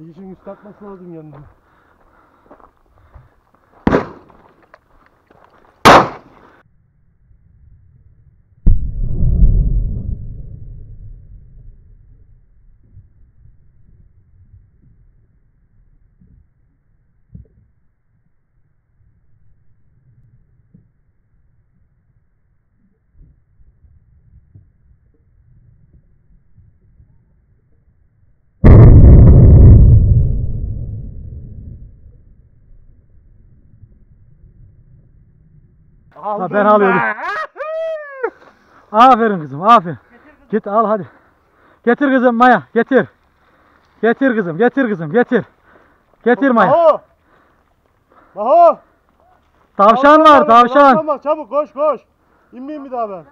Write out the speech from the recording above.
Bir kişinin üst atması lazım yanına. Ha, ben alıyorum. Aferin kızım aferin. Git al hadi. Getir kızım Maya getir. Getir kızım getir kızım getir. Getir Maya. Maho! Maho! Tavşan var Tavşan tavşan. Bak çabuk koş koş. İnmeyin bir daha ben.